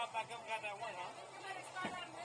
pop back up and got that one, huh?